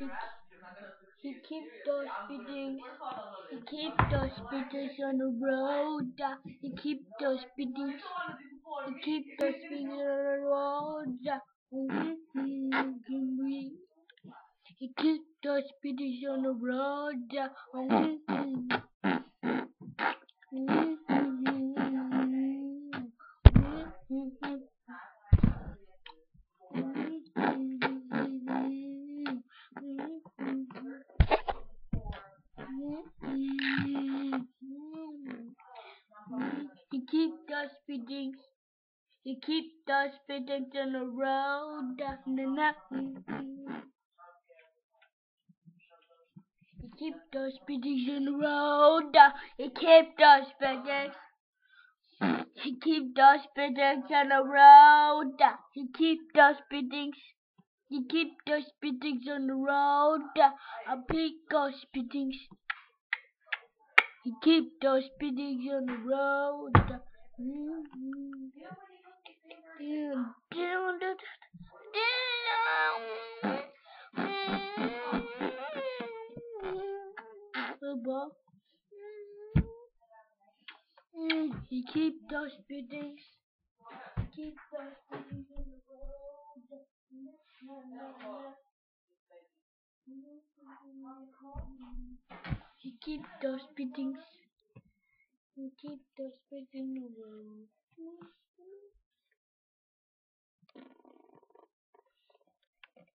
He keep those beatings. He keep those beatings on the road. He keep those beatings. He keep those beatings on the road. He keep those beatings on the road. He keep those beatings. He keep those beatings on the road. He keep those beatings on the road. He keep those beatings. He keep those beatings on the road. He keep those beatings. He keep those beatings on the road. I pick those beatings. He keep those beatings on the road. Down, down. He keep those. He keep those He keep those beatings. He keep those beatings.